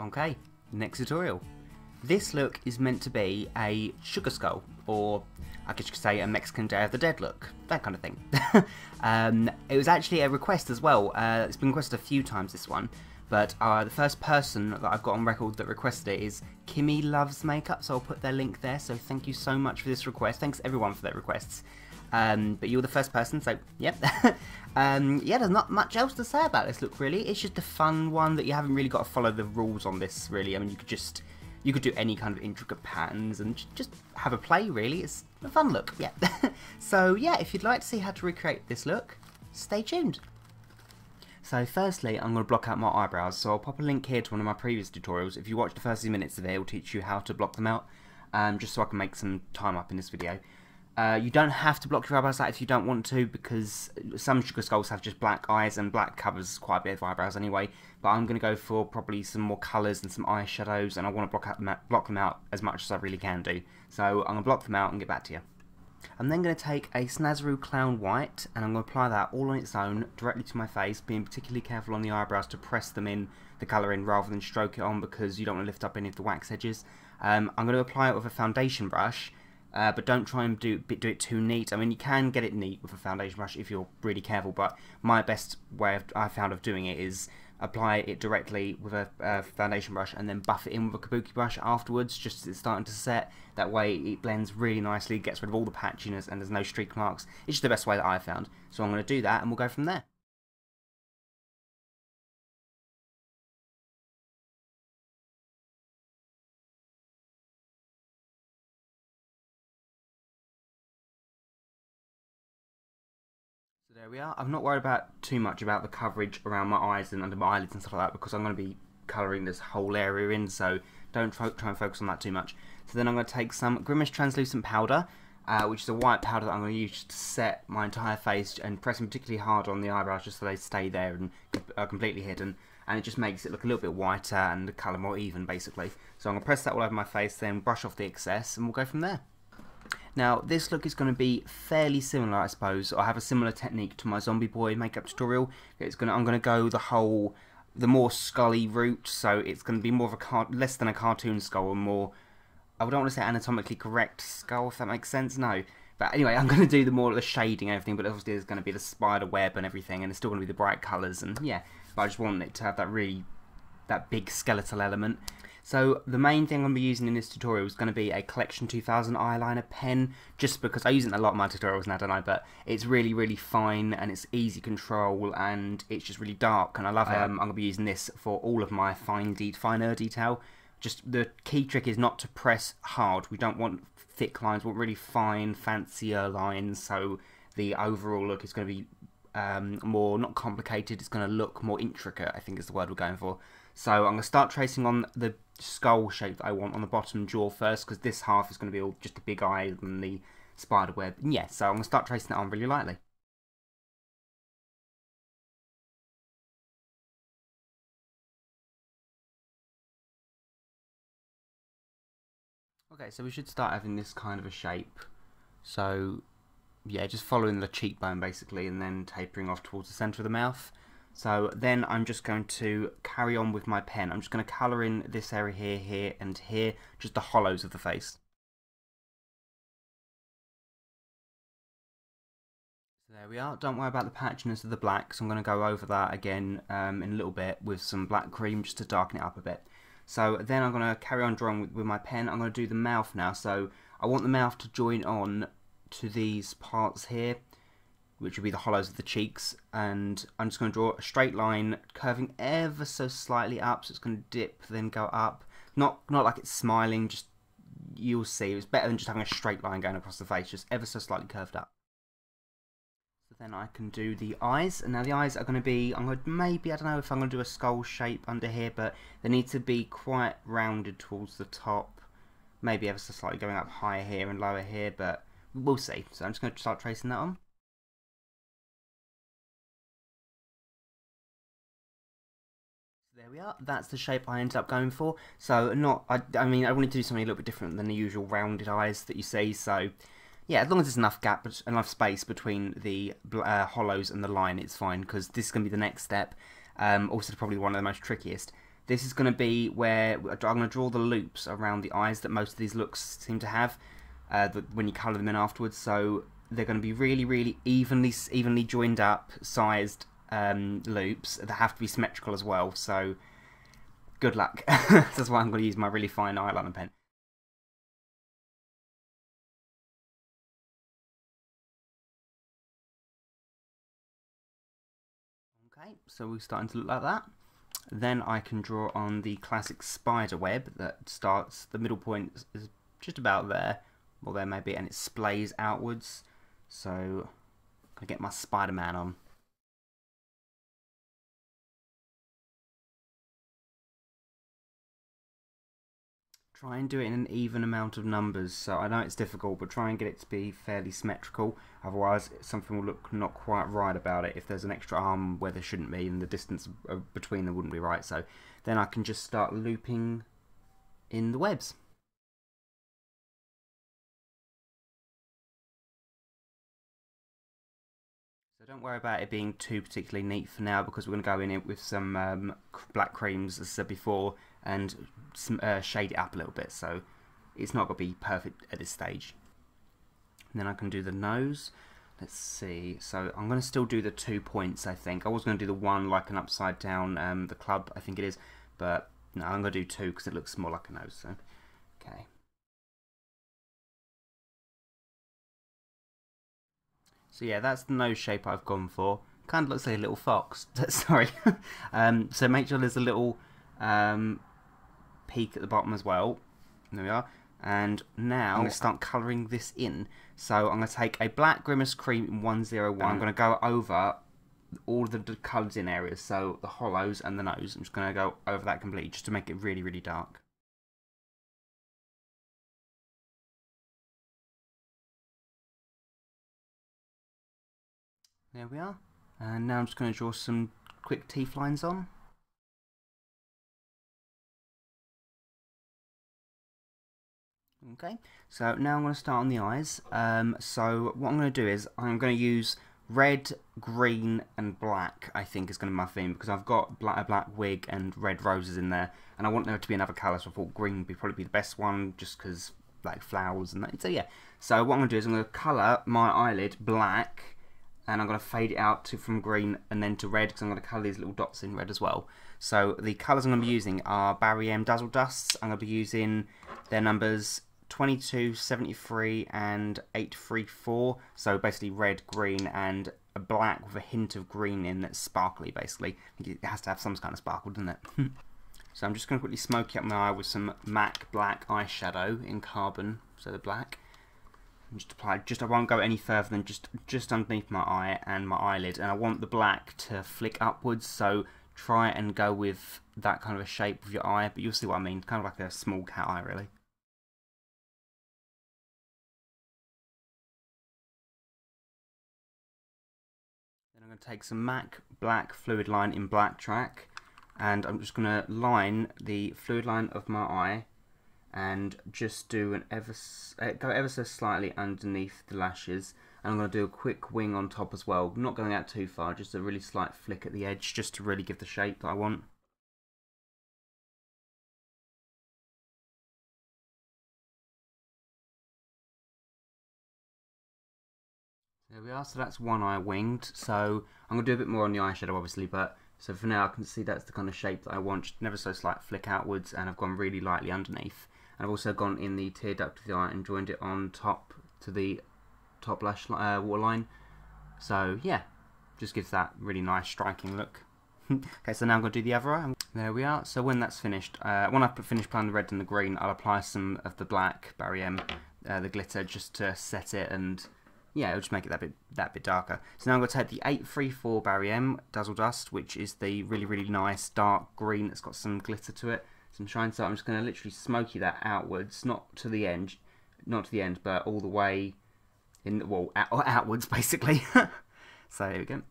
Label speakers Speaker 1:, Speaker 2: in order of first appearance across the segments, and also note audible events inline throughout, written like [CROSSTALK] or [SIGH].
Speaker 1: Okay, next tutorial. This look is meant to be a sugar skull, or I guess you could say a Mexican Day of the Dead look, that kind of thing. [LAUGHS] um, it was actually a request as well. Uh, it's been requested a few times, this one. But uh, the first person that I've got on record that requested it is Kimmy Loves Makeup, so I'll put their link there. So thank you so much for this request. Thanks everyone for their requests. Um, but you're the first person, so yep. [LAUGHS] um, yeah, there's not much else to say about this look really. It's just a fun one that you haven't really got to follow the rules on this really. I mean, you could just you could do any kind of intricate patterns and just have a play really. It's a fun look, yeah. [LAUGHS] so yeah, if you'd like to see how to recreate this look, stay tuned. So firstly, I'm going to block out my eyebrows, so I'll pop a link here to one of my previous tutorials. If you watch the first few minutes of it, it will teach you how to block them out, um, just so I can make some time up in this video. Uh, you don't have to block your eyebrows out if you don't want to because some sugar skulls have just black eyes and black covers quite a bit of eyebrows anyway. But I'm going to go for probably some more colours and some eyeshadows and I want to block, out, block them out as much as I really can do. So I'm going to block them out and get back to you. I'm then going to take a Snazaroo Clown White and I'm going to apply that all on its own directly to my face, being particularly careful on the eyebrows to press them in, the colour in, rather than stroke it on because you don't want to lift up any of the wax edges. Um, I'm going to apply it with a foundation brush uh, but don't try and do, do it too neat. I mean, you can get it neat with a foundation brush if you're really careful, but my best way of, I found of doing it is apply it directly with a, a, foundation brush and then buff it in with a kabuki brush afterwards, just as it's starting to set. That way it blends really nicely, gets rid of all the patchiness, and there's no streak marks. It's just the best way that I found. So I'm going to do that, and we'll go from there. There we are. I'm not worried about too much about the coverage around my eyes and under my eyelids and stuff like that because I'm going to be colouring this whole area in, so don't try, and focus on that too much. So then I'm going to take some Grimace Translucent Powder, uh, which is a white powder that I'm going to use to set my entire face and pressing particularly hard on the eyebrows just so they stay there and are completely hidden. And it just makes it look a little bit whiter and the colour more even, basically. So I'm going to press that all over my face, then brush off the excess, and we'll go from there. Now, this look is going to be fairly similar, I suppose. I have a similar technique to my Zombie Boy makeup tutorial. It's to, I'm going to go the whole, the more scully route, so it's going to be more of a, less than a cartoon skull and more, I don't want to say anatomically correct skull, if that makes sense, no. But anyway, I'm going to do the more of the shading and everything, but obviously there's going to be the spider web and everything, and it's still going to be the bright colours, and yeah, but I just want it to have that really, that big skeletal element. So the main thing I'm going to be using in this tutorial is going to be a Collection 2000 eyeliner pen, just because I use it in a lot of my tutorials now, don't I? But it's really, really fine and it's easy control and it's just really dark and I love it. Um, I'm going to be using this for all of my fine de finer detail. Just the key trick is not to press hard. We don't want thick lines, we want really fine, fancier lines. So the overall look is going to be um, more, not complicated, it's going to look more intricate, I think is the word we're going for. So I'm going to start tracing on the skull shape that I want on the bottom jaw first because this half is going to be all just a big eye and the spider web. And yeah, so I'm going to start tracing that on really lightly. Okay, so we should start having this kind of a shape. So, yeah, just following the cheekbone basically and then tapering off towards the centre of the mouth. So then I'm just going to carry on with my pen. I'm just going to colour in this area here, here and here, just the hollows of the face. So there we are. Don't worry about the patchiness of the black, so I'm going to go over that again um, in a little bit with some black cream just to darken it up a bit. So then I'm going to carry on drawing with, with my pen. I'm going to do the mouth now. So I want the mouth to join on to these parts here which would be the hollows of the cheeks, and I'm just going to draw a straight line curving ever so slightly up, so it's going to dip, then go up. Not not like it's smiling, just you'll see. It's better than just having a straight line going across the face, just ever so slightly curved up. So then I can do the eyes, and now the eyes are going to be, I'm going to maybe, I don't know if I'm going to do a skull shape under here, but they need to be quite rounded towards the top. Maybe ever so slightly going up higher here and lower here, but we'll see. So I'm just going to start tracing that on. There we are. That's the shape I ended up going for. So not, I, I mean, I wanted to do something a little bit different than the usual rounded eyes that you see. So yeah, as long as there's enough gap, enough space between the uh, hollows and the line, it's fine because this is going to be the next step. Um, also, probably one of the most trickiest. this is going to be where I'm going to draw the loops around the eyes that most of these looks seem to have uh, when you colour them in afterwards. So they're going to be really, really evenly evenly joined up, sized um, loops that have to be symmetrical as well. So good luck. [LAUGHS] That's why I'm going to use my really fine eyeliner pen. Okay, so we're starting to look like that. Then I can draw on the classic spider web that starts, the middle point is just about there, or there maybe, and it splays outwards. So, to get my Spider-Man on. Try and do it in an even amount of numbers. So I know it's difficult, but try and get it to be fairly symmetrical. Otherwise, something will look not quite right about it. If there's an extra arm where there shouldn't be, and the distance between them wouldn't be right. So then I can just start looping in the webs. So don't worry about it being too particularly neat for now because we're going to go in it with some um, black creams, as I said before, and uh, shade it up a little bit. So it's not going to be perfect at this stage. And then I can do the nose. Let's see. So I'm going to still do the two points, I think. I was going to do the one like an upside down, um, the club, I think it is. But no, I'm going to do two because it looks more like a nose. So, okay. So yeah, that's the nose shape I've gone for. Kind of looks like a little fox. [LAUGHS] Sorry. [LAUGHS] um, so make sure there's a little um, peak at the bottom as well. There we are. And now I'm going to start colouring this in. So I'm going to take a black Grimace Cream in 101. I'm going to go over all the coloured in areas. So the hollows and the nose. I'm just going to go over that completely just to make it really, really dark. There we are. And now I'm just going to draw some quick teeth lines on. Okay, so now I'm going to start on the eyes. Um, so what I'm going to do is I'm going to use red, green and black I think is going to be my theme because I've got black, a black wig and red roses in there and I want there to be another colour so I thought green would be probably be the best one just because like flowers and that. So yeah, so what I'm going to do is I'm going to colour my eyelid black and I'm going to fade it out to from green and then to red because I'm going to colour these little dots in red as well. So the colours I'm going to be using are Barry M Dazzle Dusts. I'm going to be using their numbers 22, 73 and 834. So basically red, green and a black with a hint of green in that's sparkly basically. it has to have some kind of sparkle, doesn't it? [LAUGHS] so I'm just going to quickly smoke up my eye with some MAC black eyeshadow in carbon, so the black just apply just I won't go any further than just just underneath my eye and my eyelid and I want the black to flick upwards so try and go with that kind of a shape with your eye but you'll see what I mean kind of like a small cat eye really to take some MAC black fluid line in Blacktrack and I'm just going to line the fluid line of my eye and just do an ever uh, go ever so slightly underneath the lashes and I'm going to do a quick wing on top as well. Not going out too far just a really slight flick at the edge just to really give the shape that I want there we are so that's one eye winged so I'm going to do a bit more on the eyeshadow obviously but so for now I can see that's the kind of shape that I want just never so slight flick outwards and I've gone really lightly underneath and I've also gone in the tear duct of the eye and joined it on top to the top lash uh, waterline. So yeah, just gives that really nice striking look. [LAUGHS] okay, so now I'm going to do the other eye. There we are. So when that's finished, uh, when I've finished applying the red and the green, I'll apply some of the black Barry M, uh, the glitter, just to set it and yeah, it'll just make it that bit that bit darker. So now I'm going to take the 834 Barry M Dazzle Dust, which is the really, really nice dark green that's got some glitter to it some shine. So I'm just going to literally smoky that outwards, not to the end, not to the end, but all the way in well out, [LAUGHS] outwards basically. [LAUGHS] so here we go.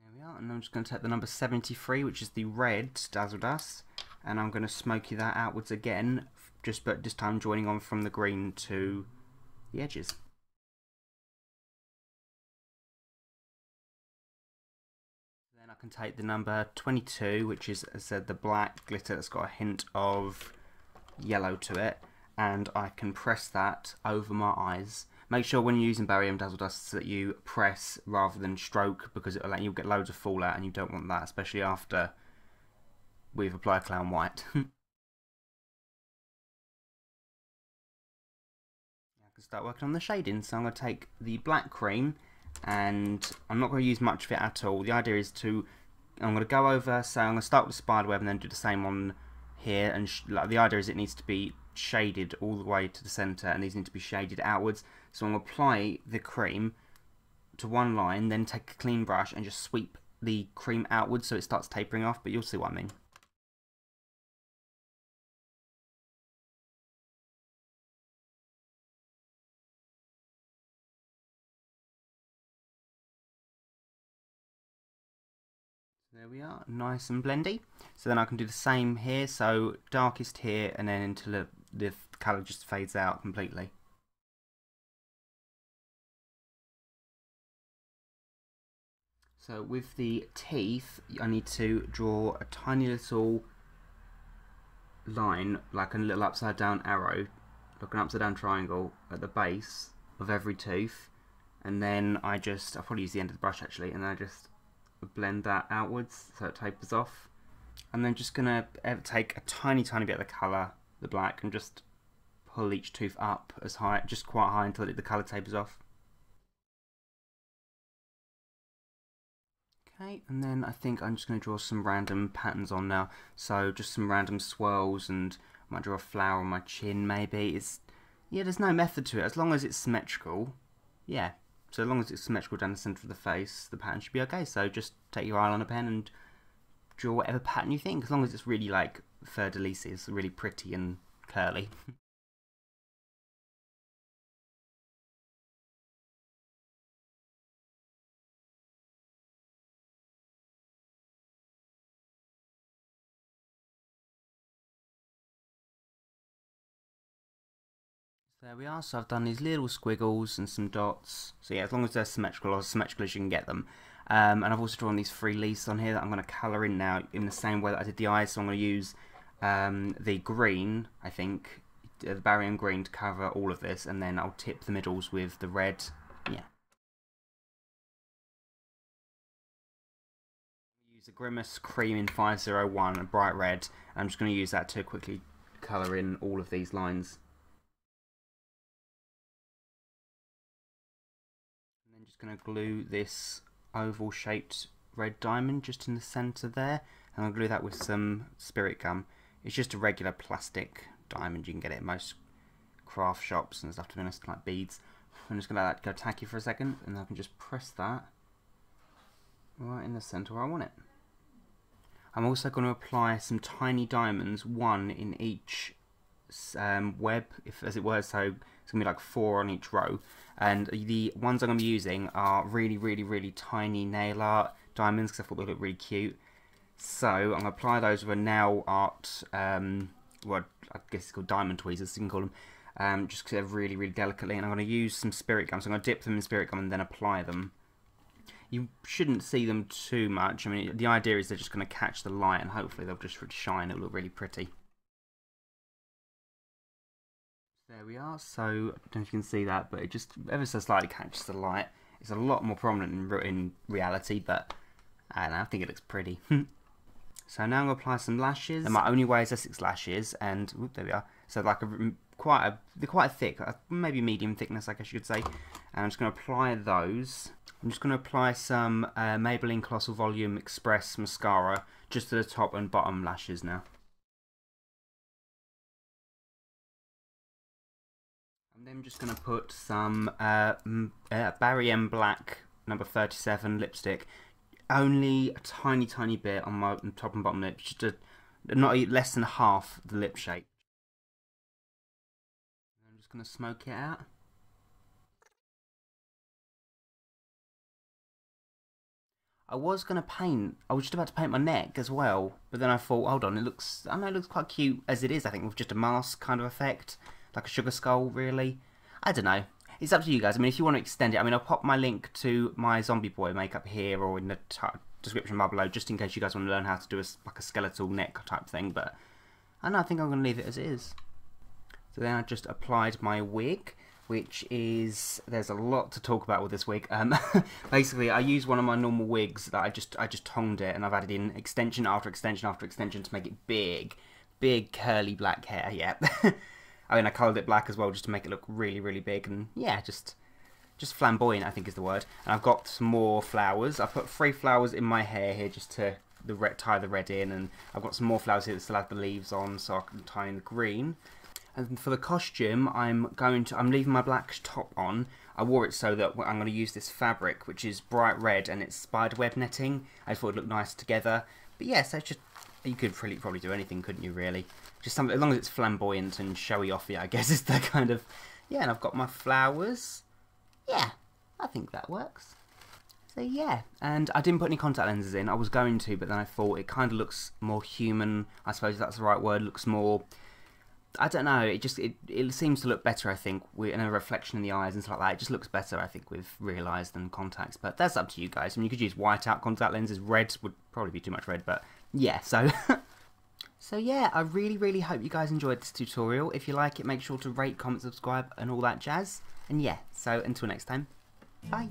Speaker 1: There we are, and I'm just going to take the number 73, which is the red Dazzle Dust, and I'm going to smoky that outwards again, just but this time joining on from the green to the edges. Then I can take the number 22, which is, as I said, the black glitter that's got a hint of yellow to it, and I can press that over my eyes. Make sure when you're using Barry M dazzle dust that you press rather than stroke because it'll you'll get loads of fallout and you don't want that, especially after we've applied clown white. [LAUGHS] I can start working on the shading, so I'm going to take the black cream and I'm not going to use much of it at all. The idea is to, I'm going to go over, so I'm going to start with the spider web and then do the same on here. And like, the idea is it needs to be shaded all the way to the centre and these need to be shaded outwards. So I'm going to apply the cream to one line, then take a clean brush and just sweep the cream outwards so it starts tapering off, but you'll see what I mean. There we are, nice and blendy. So then I can do the same here, so darkest here and then until the, the colour just fades out completely. So with the teeth, I need to draw a tiny little line, like a little upside down arrow, like an upside down triangle at the base of every tooth. And then I just, I'll probably use the end of the brush actually, and then I just blend that outwards so it tapers off. And then just gonna uh, take a tiny, tiny bit of the colour, the black, and just pull each tooth up as high, just quite high until the colour tapers off. Okay, and then I think I'm just going to draw some random patterns on now. So just some random swirls and I might draw a flower on my chin maybe. It's Yeah, there's no method to it. As long as it's symmetrical, yeah, so long as it's symmetrical down the centre of the face, the pattern should be okay. So just take your eyeliner pen and draw whatever pattern you think, as long as it's really like Fleur de Lis is, really pretty and curly. [LAUGHS] There we are, so I've done these little squiggles and some dots. So yeah, as long as they're symmetrical, or as symmetrical as you can get them. Um, and I've also drawn these three leaves on here that I'm going to colour in now in the same way that I did the eyes. So I'm going to use um, the green, I think, the Barry M green to cover all of this. And then I'll tip the middles with the red. Yeah. Use a Grimace Cream in 501, a bright red. I'm just going to use that to quickly colour in all of these lines. Going to glue this oval shaped red diamond just in the centre there. And I'll glue that with some spirit gum. It's just a regular plastic diamond. You can get it at most craft shops and stuff to be honest, like beads. I'm just going to let that go tacky for a second and I can just press that right in the centre where I want it. I'm also going to apply some tiny diamonds, one in each um, web, if as it were, so going to be like four on each row. And the ones I'm going to be using are really, really, really tiny nail art diamonds because I thought they look really cute. So I'm going to apply those with a nail art, um, well, I guess it's called diamond tweezers, you can call them, um, just because they're really, really delicately. And I'm going to use some spirit gum, so I'm going to dip them in spirit gum and then apply them. You shouldn't see them too much. I mean, the idea is they're just going to catch the light and hopefully they'll just shine. It'll look really pretty. There we are, so I don't know if you can see that, but it just ever so slightly catches the light. It's a lot more prominent in, in reality, but I know, I think it looks pretty. [LAUGHS] so now I'm going to apply some lashes. And my only way is Essex lashes, and whoop, there we are. So like a quite a they're quite thick, maybe medium thickness, I guess you could say. And I'm just going to apply those. I'm just going to apply some uh, Maybelline Colossal Volume Express mascara just to the top and bottom lashes now. And then I'm just going to put some uh, uh, Barry M Black number 37 lipstick. Only a tiny, tiny bit on my top and bottom lip. Just a, not less than half the lip shape. I'm just going to smoke it out. I was going to paint, I was just about to paint my neck as well, but then I thought, hold on, it looks, I know it looks quite cute as it is, I think, with just a mask kind of effect like a sugar skull, really. I don't know. It's up to you guys. I mean, if you want to extend it, I mean, I'll pop my link to my zombie boy makeup here or in the description bar below, just in case you guys want to learn how to do a, like a skeletal neck type thing. But I know I think I'm going to leave it as is. So then I just applied my wig, which is there's a lot to talk about with this wig. Um, [LAUGHS] basically, I use one of my normal wigs that I just I just tonged it, and I've added in extension after extension after extension to make it big, big curly black hair. Yeah. [LAUGHS] I mean, I coloured it black as well just to make it look really, really big, and yeah, just just flamboyant, I think is the word. And I've got some more flowers. I put three flowers in my hair here just to the red, tie the red in, and I've got some more flowers here that still have the leaves on, so I can tie in the green. And for the costume, I'm going to I'm leaving my black top on. I wore it so that I'm going to use this fabric, which is bright red, and it's spiderweb netting. I thought it looked nice together. But yes, that's just you could really probably do anything, couldn't you? Really, just something as long as it's flamboyant and showy off. Yeah, I guess [LAUGHS] is the kind of yeah. And I've got my flowers. Yeah, I think that works. So yeah, and I didn't put any contact lenses in. I was going to, but then I thought it kind of looks more human. I suppose that's the right word. Looks more. I don't know. It just it, it seems to look better. I think with a reflection in the eyes and stuff like that. It just looks better. I think we've realised than contacts. But that's up to you guys. I mean, you could use white out contact lenses. Red would probably be too much red, but yeah. So. [LAUGHS] So yeah, I really, really hope you guys enjoyed this tutorial. If you like it, make sure to rate, comment, subscribe, and all that jazz. And yeah, so until next time, bye.